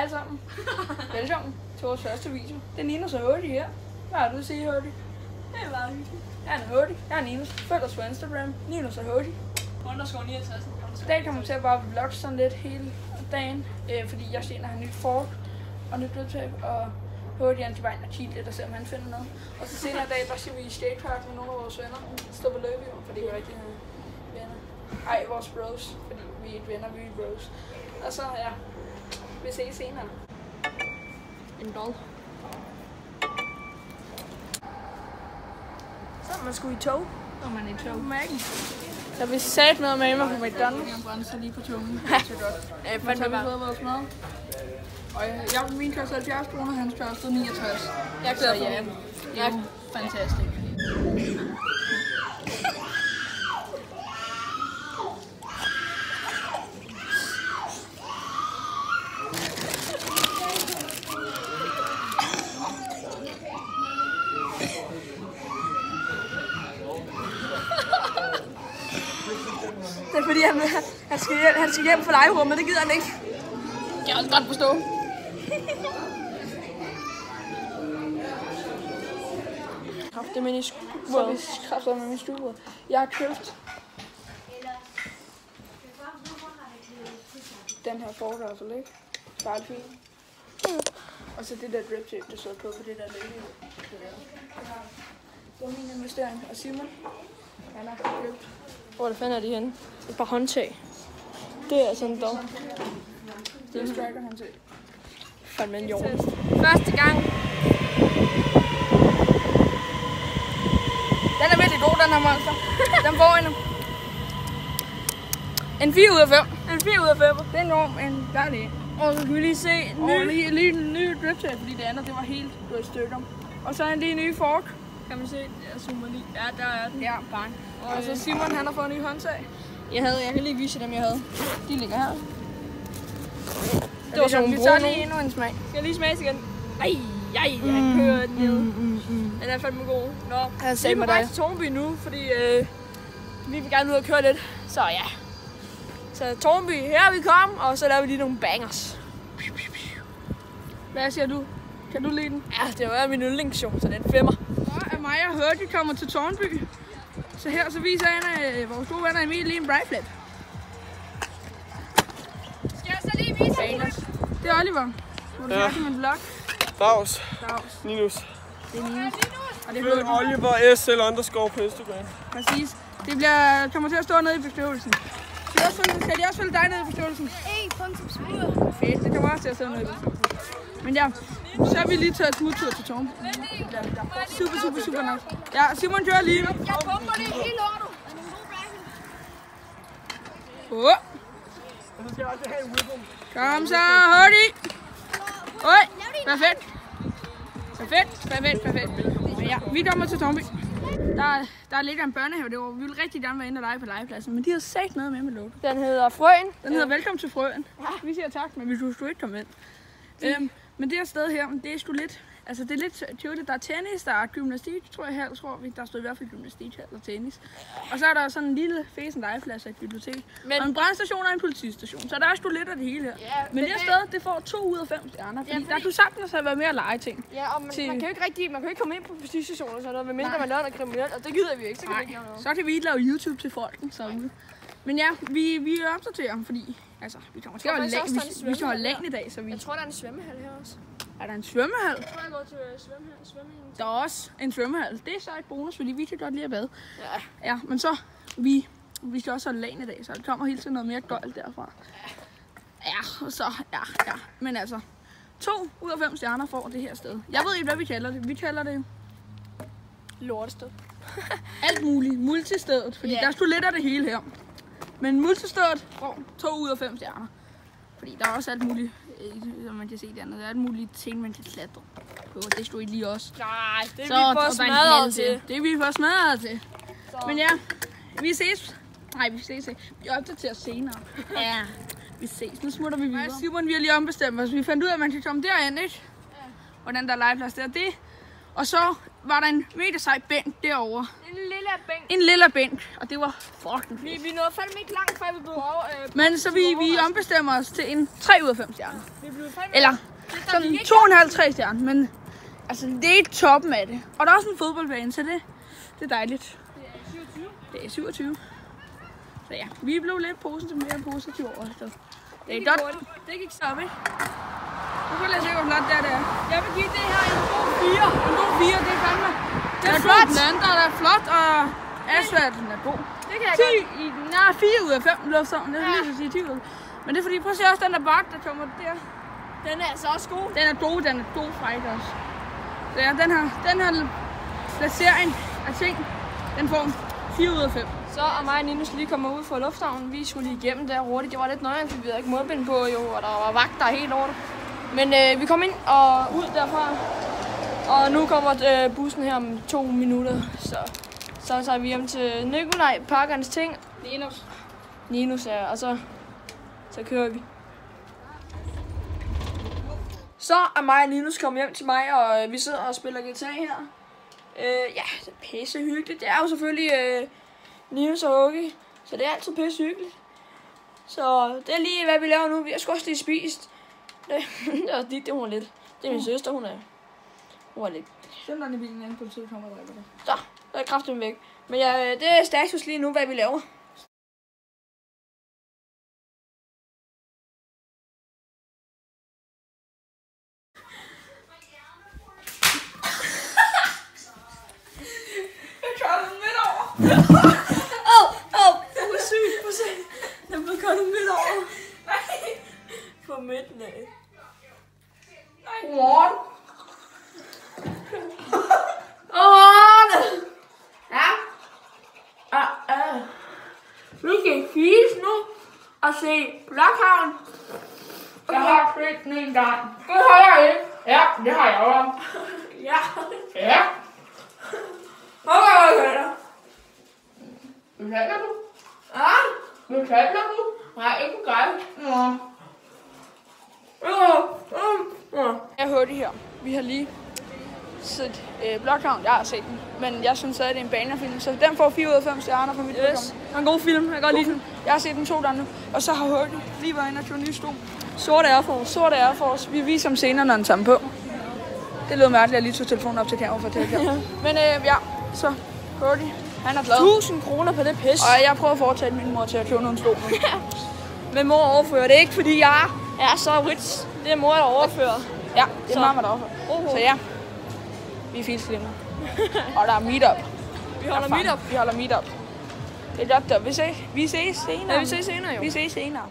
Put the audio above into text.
Hej alle sammen. Velkommen til vores første video. Det er Ninus og Hurtig her. Hvad har du at sige, Hurtig? Det er meget hyggeligt. Jeg er Hurtig. Jeg er Ninus. Følg os på Instagram. Ninus og Hurtig. Underscore 69. I dag kommer til at bare vlogge sådan lidt hele dagen, øh, fordi jeg senere har nyt fork og nyt blodtab, og Hurtig han til vejen og cheat lidt og se, om han finder noget. Og så senere i dag, der skal vi i skatepark med nogle af vores venner. Stå på løbe, fordi vi er rigtig venner. Ej, vores bros, fordi vi er ikke venner, vi er bros. Og så, ja, vi ses senere. En dog. Så er man sgu i tog. Så er man i tog. Mærken. Så vi sat noget med mig på McDonald's. Jeg brændte sig lige på tungen. Det er så godt. Ja, Men så har vi fået vores mad. Og jeg, jeg min kostede 70 kroner, hans kostede 69. Jeg er for ja, det. det er jo fantastisk. Det fordi, han, han, skal, hjem, han skal hjem fra legerummet, det gider han ikke. Kan jeg også godt forstå. Kraft det med i vi kræfter med min stue. Jeg har købt den her får der altså ikke. Bare det fint. Og så det der drip tape, der sidder på på det der løbe. Det var min investering. Og Simon, han har købt Hvor der fanden er de henne? Et par håndtag. Det er sådan dog. det er striker, til. Fandme en jord. Første gang. Den er virkelig god, den her monster. Den får en, en 4 ud af 5. En 4 ud af 5. Det er enormt en dejlig. Og så kan vi lige se Og ny, lige, lige en ny drip fordi det andet, det var helt gået i stykker. Og så en lige ny fork. Kan man se. Jeg zoomer lige. Ja, der er den. Ja, bang. Og så Simon, han har fået en ny håndtag. Jeg havde, jeg kan lige vise dem, jeg havde. De ligger her. Det var sådan nogle Vi tager lige endnu en smag. Skal jeg lige smage igen? Ej, ej, jeg kører den ned. Den er fandme god. Nå, Jeg vi er på vej til Tornby nu, fordi øh, vi vil gerne ud og køre lidt. Så ja. Så Tornby, her er vi kommet, og så laver vi lige nogle bangers. Hvad siger du? Kan du lide den? Ja, det var min yndlingsshow, så den femmer. Mig og Hurtig kommer til Tornby. Så her så viser en af vores gode venner Emil lige en bright flip. Skal jeg så lige vise Det er Oliver. Hvor du Ja. færdig med en vlog. Dags. Dags. Minus. Det er Nina. Og det er. Oliver SL underscore på Instagram. Præcis. Det bliver, kommer til at stå nede i beskrivelsen. Skal, de også følge, skal de også følge dig nede i beskrivelsen? Fedt, det kommer også til at stå nede i beskrivelsen. Men ja, så har vi lige taget smuttur til Torm. Super, super, super nok. Ja, Simon kører lige. Jeg pumper det hele lortet. Oh. Kom så, hurtigt. Oj, perfekt. Perfekt, perfekt, perfekt. Ja, vi kommer til Tornby. Der, der ligger en børnehave derovre. Vi vil rigtig gerne være inde og lege på legepladsen, men de har sagt noget med med lukket. Den hedder Frøen. Den hedder Velkommen til Frøen. Vi siger tak, men vi skulle sgu ikke komme ind. Øhm, men det her sted her, det er sgu lidt, altså det er lidt tjøligt. Der er tennis, der er gymnastik, tror jeg her, tror vi. Der står i hvert fald gymnastik her, eller tennis. Og så er der sådan en lille fæsen legeplads og et bibliotek. Men... Og en brandstation og en politistation. Så der er sgu lidt af det hele her. Ja, men, men det her sted, det får to ud af fem stjerner. Fordi, Ja, der fordi- kunne sagtens have været mere legeting. Ja, og man, Til- man, kan jo ikke rigtig, man kan jo ikke komme ind på politistationer og sådan noget, medmindre Nej. man laver noget kriminelt, og det gider vi ikke, så kan vi ikke noget. Så kan vi ikke lave YouTube til folken. Så. Men ja, vi, vi opdaterer, fordi altså, vi kommer til at en vi, vi skal holde lag i dag, så vi... Jeg tror, der er en svømmehal her også. Er der en svømmehal? Jeg tror, jeg går til øh, svømmehal. svømmehal. Der er også en svømmehal. Det er så et bonus, fordi vi kan godt lide at bade. Ja. Ja, men så, vi, vi skal også holde lagen i dag, så der kommer hele tiden noget mere gøjl derfra. Ja, og så, ja, ja. Men altså, to ud af fem stjerner får det her sted. Jeg ved ikke, hvad vi kalder det. Vi kalder det Lortested. alt muligt. Multistedet, fordi Ja. der er sgu lidt af det hele her. Men multistedet får to ud af fem stjerner. Fordi der er også alt muligt, øh, som man kan se dernede. Der er alt muligt ting, man kan klatre på. Det stod I lige også. Nej, det er Så vi for er smadret hel til. Det er vi for smadret til. Så. Men ja, vi ses. Nej, vi ses ikke. Vi opdaterer senere. Ja, vi ses. Nu smutter vi videre. Og Simon, vi har lige ombestemt os. Vi fandt ud af, at man kan komme derind, ikke? Og den der legeplads der, det Og så var der en meter sej bænk derovre. En lille bænk. En lille bænk, og det var fucking Vi, fedt. vi nåede fandme ikke langt, før vi blev over. Øh, Men så vi, vi ombestemmer os til en 3 ud af 5 stjerner. vi blev fandme... Eller Det sådan gik ikke 2,5-3 stjerner, men altså, det er ikke toppen af det. Og der er også en fodboldbane, så det, det er dejligt. Det er 27. Så ja, vi blev lidt positivt mere positive over det. Det er gik godt. Det gik så ikke. Nu kan jeg se, hvor flot det er, det er. Jeg vil give det her en god 4. En god 4, det er fandme. Det er Der flot. gode planter, der er flot, og asfalten er god. Det kan jeg 10 godt. i, nej, 4 ud af 5 lufthavn. Det er Ja. lige så sige 10 ud. Men det er fordi, prøv at se også den der bakke, der kommer der. Den er altså også god. Den er god, den er god fræk også. Så ja, den her, den her placering af ting, den får en 4 ud af 5. Så er mig og Ninus lige kommet ud fra lufthavnen. Vi skulle lige igennem der hurtigt. Det var lidt nøje, for vi havde ikke mundbind på, jo, og der var vagter helt over det. Men øh, vi kom ind og ud derfra. Og nu kommer øh, bussen her om to minutter. Så, så tager vi hjem til Nikolaj, pakkernes ting. Linus. Ninus er, og så, så kører vi. Så er mig og Ninus kommet hjem til mig, og øh, vi sidder og spiller guitar her. Øh, ja, det er pisse hyggeligt. Det er jo selvfølgelig øh, Ninus og Åke, så det er altid pisse hyggeligt. Så det er lige, hvad vi laver nu. Vi har sgu også lige spist. Det, det er også det hun er lidt. Det er min søster, hun er, hun er lidt. Send den i bilen, inden politiet kommer og dræber dig. Så, der er kraften væk. Men ja, det er status lige nu, hvad vi laver. Jeg kører den midt over. Åh, åh, det var sygt. Prøv at se. Den blev kørt midt over. På midten af. Godmorgen. Åh, Ja. Ah, ah. Vi skal spise nu og se Blokhavn. Jeg har set den en gang. Det har jeg ikke. Ja, det har jeg også. Ja. Ja. Okay, okay. Betaler du? Ja. Betaler du? Nej, ikke grej. Nå. Jeg hørte her. Vi har lige set øh, Blockhound. Jeg har set den. Men jeg synes, at det er en banefilm. Så den får 4 ud af 5 stjerner fra mit Yes. Det er en god film. Jeg kan godt lide den. Jeg har set den to gange nu. Og så har Hurley lige været inde og købe en ny stol. Sort Air Force. Sort Air Force. Vi viser dem senere, når den tager på. Det lød mærkeligt, at jeg lige tog telefonen op til kamera for at her. Men øh, ja, så Hurley. Han er glad. 1000 kroner på det pis. Og jeg prøver at foretale min mor til at købe nogle stol. Men mor overfører det ikke, fordi jeg er så rich. Det er mor, der overfører. Ja, det er Så. mamma, der overfører. Oho. Så ja, vi er filslimmer. og der er meetup. Vi holder meetup. Vi holder meetup. Det er godt, der. Vi ses, vi ses senere. Ja, vi ses senere jo. Vi ses senere.